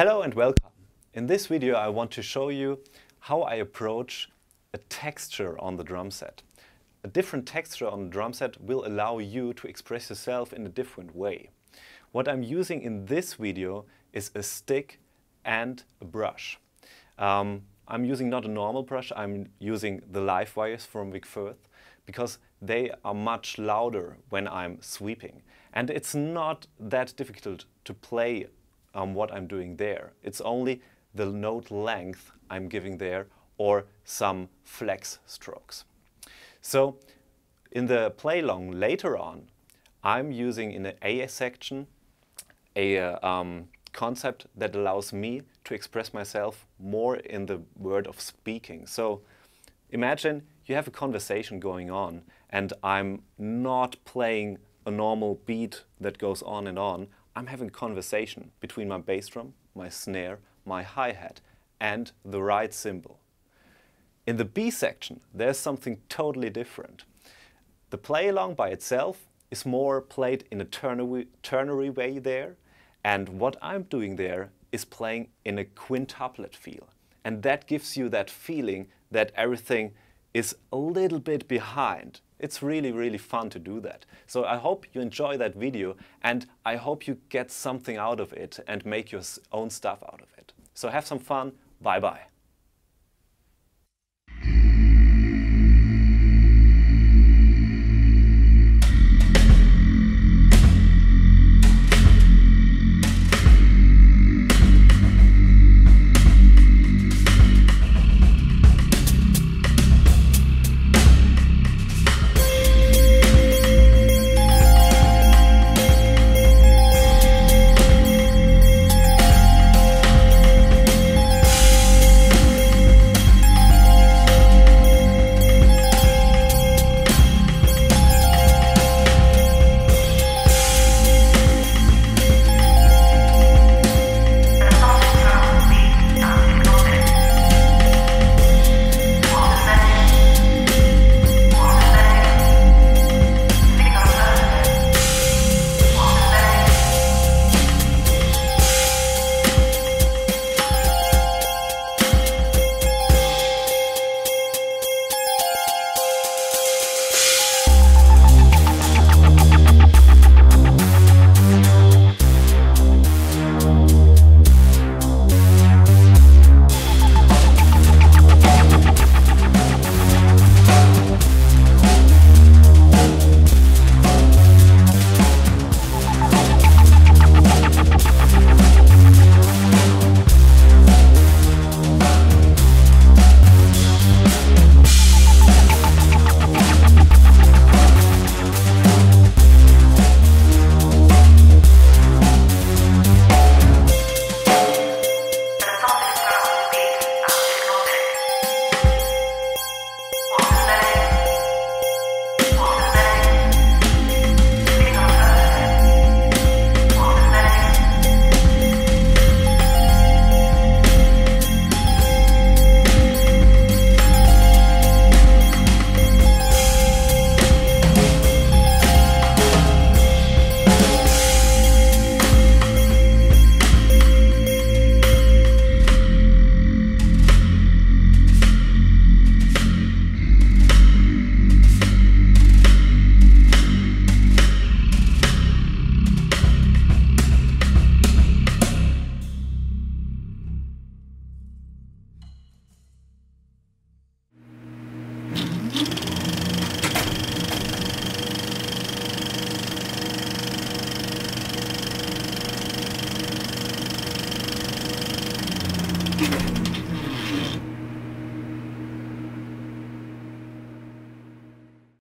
Hello and welcome. In this video I want to show you how I approach a texture on the drum set. A different texture on the drum set will allow you to express yourself in a different way. What I'm using in this video is a stick and a brush. Um, I'm using not a normal brush, I'm using the live wires from Vic Firth because they are much louder when I'm sweeping. And it's not that difficult to play what I'm doing there. It's only the note length I'm giving there or some flex strokes. So in the play along later on, I'm using in the A section a uh, um, concept that allows me to express myself more in the word of speaking. So imagine you have a conversation going on and I'm not playing a normal beat that goes on and on. I'm having conversation between my bass drum, my snare, my hi-hat and the right cymbal. In the B section, there's something totally different. The play along by itself is more played in a ternary, ternary way there, and what I'm doing there is playing in a quintuplet feel. And that gives you that feeling that everything is a little bit behind. It's really, really fun to do that. So I hope you enjoy that video and I hope you get something out of it and make your own stuff out of it. So have some fun. Bye bye.